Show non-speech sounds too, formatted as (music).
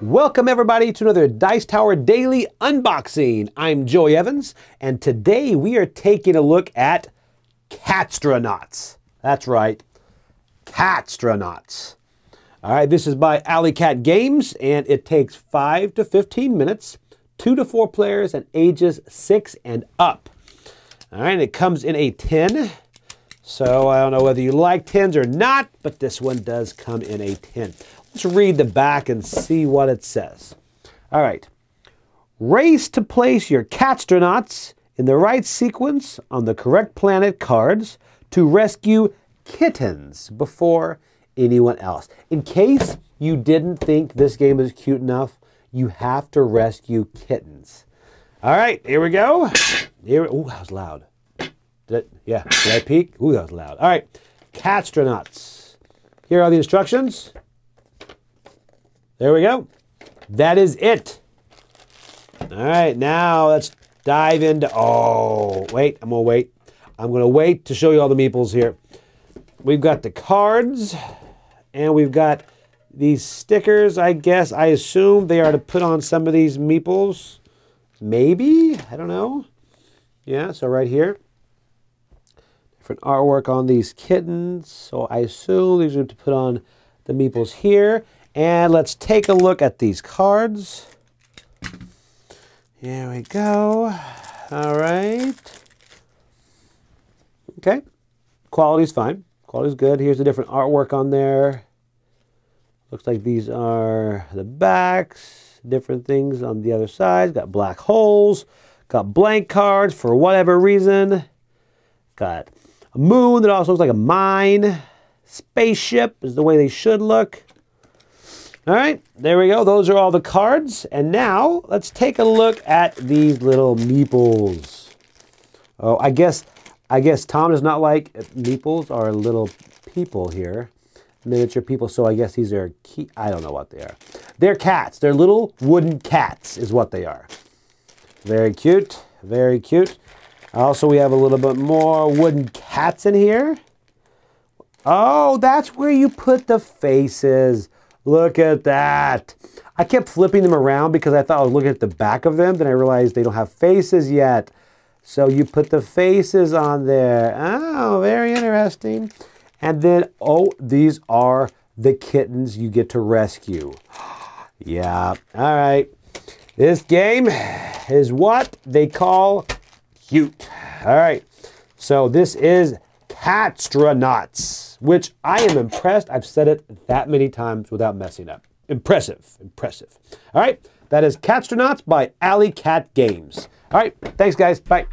Welcome everybody to another Dice Tower Daily Unboxing. I'm Joey Evans, and today we are taking a look at Catstronauts. That's right, Catstronauts. All right, this is by Alley Cat Games, and it takes 5 to 15 minutes, 2 to 4 players, and ages 6 and up. All right, it comes in a tin. So I don't know whether you like tins or not, but this one does come in a tin. Let's read the back and see what it says. All right. Race to place your catstronauts in the right sequence on the correct planet cards to rescue kittens before anyone else. In case you didn't think this game is cute enough, you have to rescue kittens. All right, here we go. Here, ooh, that was loud. Did, yeah, did I peek? Ooh, that was loud. All right, catstronauts. Here are the instructions. There we go. That is it. All right, now let's dive into. Oh, wait, I'm gonna wait. I'm gonna wait to show you all the meeples here. We've got the cards, and we've got these stickers. I guess I assume they are to put on some of these meeples. Maybe I don't know. Yeah, so right here, different artwork on these kittens. So I assume these are to put on the meeples here. And let's take a look at these cards. Here we go. All right. Okay. Quality's fine. Quality's good. Here's the different artwork on there. Looks like these are the backs. Different things on the other side. Got black holes. Got blank cards for whatever reason. Got a moon that also looks like a mine. Spaceship is the way they should look. All right, there we go. Those are all the cards. And now let's take a look at these little meeples. Oh, I guess I guess Tom does not like meeples are little people here, miniature people. So I guess these are key. I don't know what they are. They're cats. They're little wooden cats, is what they are. Very cute. Very cute. Also, we have a little bit more wooden cats in here. Oh, that's where you put the faces. Look at that. I kept flipping them around because I thought oh, I was looking at the back of them. Then I realized they don't have faces yet. So you put the faces on there. Oh, very interesting. And then, oh, these are the kittens you get to rescue. (gasps) yeah, all right. This game is what they call cute. All right, so this is Catstronauts, which I am impressed. I've said it that many times without messing up. Impressive, impressive. All right, that is Catstronauts by Alley Cat Games. All right, thanks guys, bye.